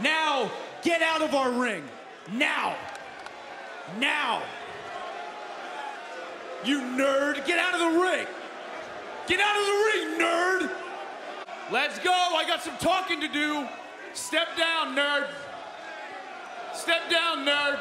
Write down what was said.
Now, get out of our ring. Now. Now. You nerd, get out of the ring. Get out of the ring, nerd. Let's go. I got some talking to do. Step down, nerd. Step down, nerd.